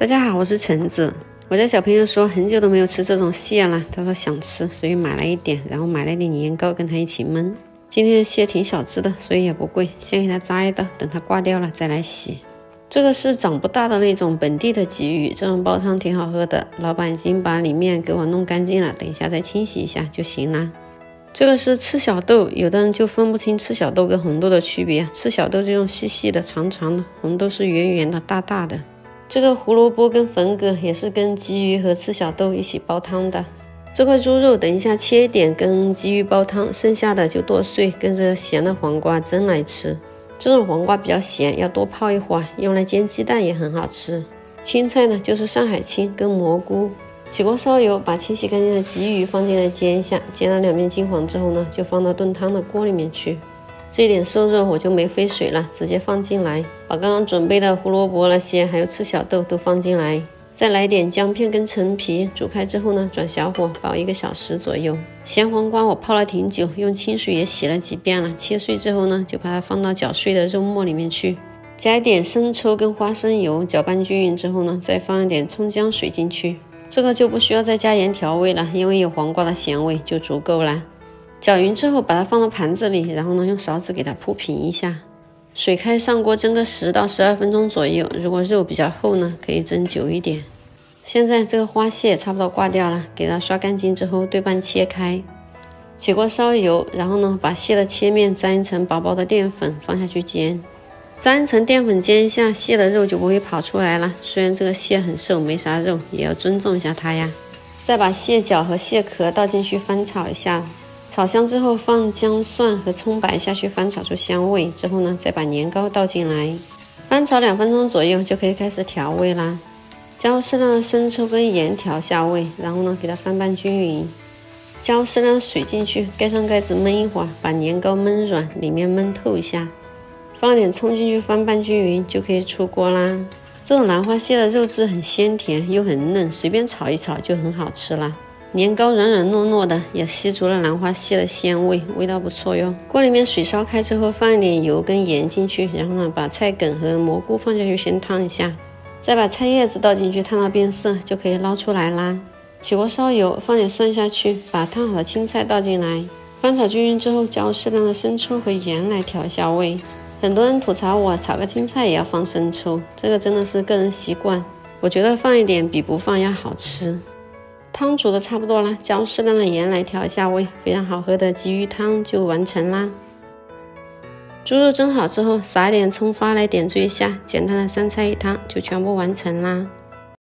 大家好，我是橙子。我家小朋友说很久都没有吃这种蟹了，他说想吃，所以买了一点，然后买了点年糕跟他一起焖。今天的蟹挺小只的，所以也不贵，先给它扎一刀，等它挂掉了再来洗。这个是长不大的那种本地的鲫鱼，这种煲汤挺好喝的。老板已经把里面给我弄干净了，等一下再清洗一下就行了。这个是赤小豆，有的人就分不清赤小豆跟红豆的区别。赤小豆这种细细的、长长的，红豆是圆圆的、大大的。这个胡萝卜跟粉葛也是跟鲫鱼和赤小豆一起煲汤的。这块猪肉等一下切一点跟鲫鱼煲汤，剩下的就剁碎跟着咸的黄瓜蒸来吃。这种黄瓜比较咸，要多泡一会儿，用来煎鸡蛋也很好吃。青菜呢就是上海青跟蘑菇。起锅烧油，把清洗干净的鲫鱼放进来煎一下，煎了两面金黄之后呢，就放到炖汤的锅里面去。这点瘦肉我就没费水了，直接放进来，把刚刚准备的胡萝卜那些，还有赤小豆都放进来，再来点姜片跟陈皮，煮开之后呢，转小火煲一个小时左右。咸黄瓜我泡了挺久，用清水也洗了几遍了，切碎之后呢，就把它放到搅碎的肉末里面去，加一点生抽跟花生油，搅拌均匀之后呢，再放一点葱姜水进去，这个就不需要再加盐调味了，因为有黄瓜的咸味就足够了。搅匀之后，把它放到盘子里，然后呢，用勺子给它铺平一下。水开上锅蒸个十到十二分钟左右。如果肉比较厚呢，可以蒸久一点。现在这个花蟹差不多挂掉了，给它刷干净之后对半切开。起锅烧油，然后呢，把蟹的切面沾一层薄薄的淀粉放下去煎。沾一层淀粉煎一下，蟹的肉就不会跑出来了。虽然这个蟹很瘦，没啥肉，也要尊重一下它呀。再把蟹脚和蟹壳倒进去翻炒一下。炒香之后，放姜蒜和葱白下去翻炒出香味。之后呢，再把年糕倒进来，翻炒两分钟左右就可以开始调味啦。加入适量的生抽跟盐调下味，然后呢，给它翻拌均匀。加入适量的水进去，盖上盖子焖一会儿，把年糕焖软，里面焖透一下。放点葱进去翻拌均匀，就可以出锅啦。这种兰花蟹的肉质很鲜甜又很嫩，随便炒一炒就很好吃啦。年糕软软糯糯的，也吸足了兰花蟹的鲜味，味道不错哟。锅里面水烧开之后，放一点油跟盐进去，然后呢，把菜梗和蘑菇放下去先烫一下，再把菜叶子倒进去，烫到变色就可以捞出来啦。起锅烧油，放点蒜下去，把烫好的青菜倒进来，翻炒均匀之后，加入适量的生抽和盐来调一下味。很多人吐槽我炒个青菜也要放生抽，这个真的是个人习惯，我觉得放一点比不放要好吃。汤煮的差不多了，加适量的盐来调一下味，非常好喝的鲫鱼汤就完成啦。猪肉蒸好之后，撒一点葱花来点缀一下，简单的三菜一汤就全部完成啦。